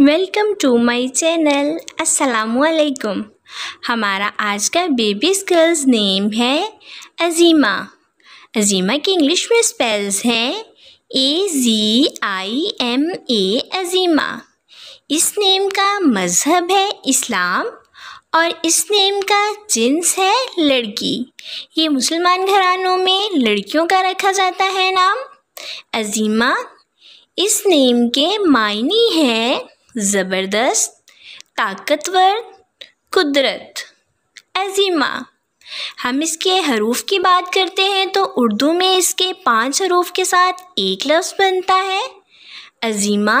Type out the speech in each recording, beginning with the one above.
Welcome to my channel असलकुम हमारा आज का बेबीज गर्ल्स नेम है अजीमा अजीमा की इंग्लिश में स्पेल्स हैं ए ज़ी आई एम ए अजीमा इस नेम का मज़हब है इस्लाम और इस नेम का जिन्स है लड़की. ये मुसलमान घरानों में लड़कियों का रखा जाता है नाम अजीमा इस नेम के मायने हैं ज़बरदस्त, ताकतवर, कुदरत, अजीमा। हम इसके हरूफ की बात करते हैं तो उर्दू में इसके पाँच हरूफ के साथ एक लफ्ज़ बनता है, अजीमा,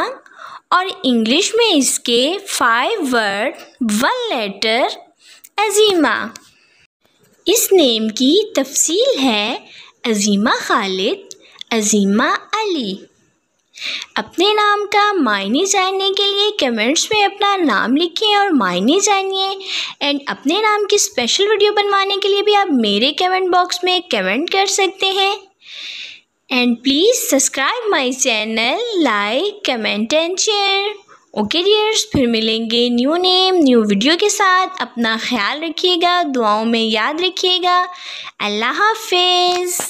और इंग्लिश में इसके five word one letter Azima. इस नेम की तफसील है अजीमा खालिद, अजीमा अली। अपने नाम का मायने जानने के लिए कमेंट्स में अपना नाम लिखें और मायने जानिए। एंड अपने नाम की स्पेशल वीडियो बनवाने के लिए भी आप मेरे कमेंट बॉक्स में कमेंट कर सकते हैं। And please subscribe my channel like comment and share okay dears फिर मिलेंगे न्यू नेम न्यू वीडियो के साथ। अपना ख्याल रखिएगा, दुआओं में याद रखिएगा। अल्लाह हाफिज़।